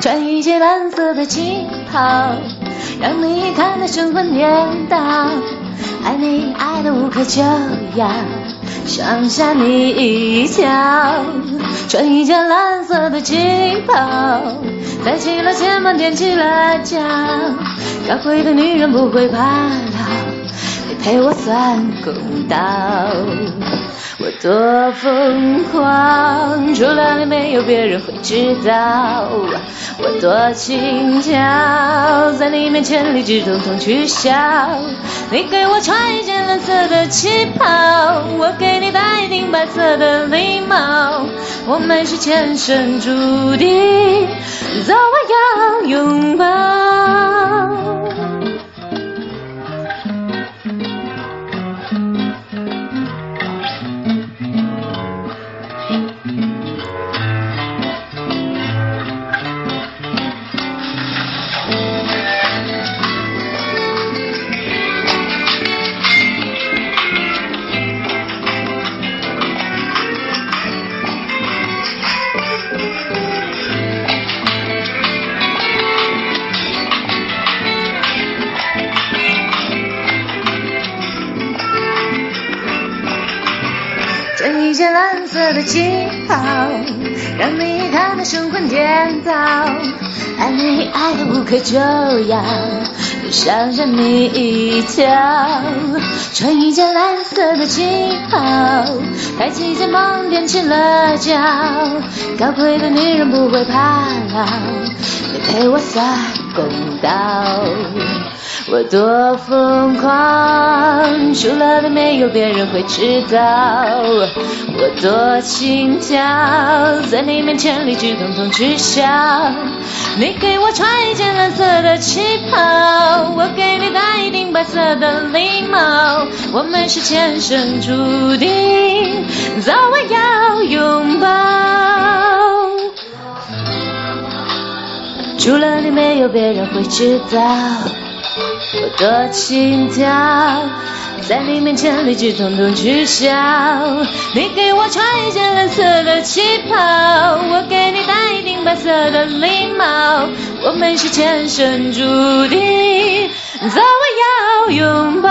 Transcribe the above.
穿一件蓝色的旗袍，让你看得神魂颠倒，爱你爱得无可救药，想吓你一跳。穿一件蓝色的旗袍，戴起了肩膀，踮起了脚，高贵的女人不会怕老，陪我算公道。我多疯狂，除了你没有别人会知道。我多轻巧，在你面前理智统统取消。你给我穿一件蓝色的旗袍，我给你戴一顶白色的礼帽。我们是前生注定，早晚要拥抱。穿一件蓝色的旗袍，让你看得神魂颠倒，爱你爱得无可救药，想吓你一跳。穿一件蓝色的旗袍，抬起肩膀，踮起了脚，高贵的女人不会怕老，陪我算公道。我多疯狂，除了你没有别人会知道。我多轻巧，在你面前理智统统取消。你给我穿一件蓝色的旗袍，我给你戴一顶白色的礼帽。我们是前生注定，早晚要拥除了你没有别人会知道。我多心跳，在你面前理智统统取消。你给我穿一件蓝色的旗袍，我给你戴一顶白色的礼帽。我们是前生注定，早晚要拥抱。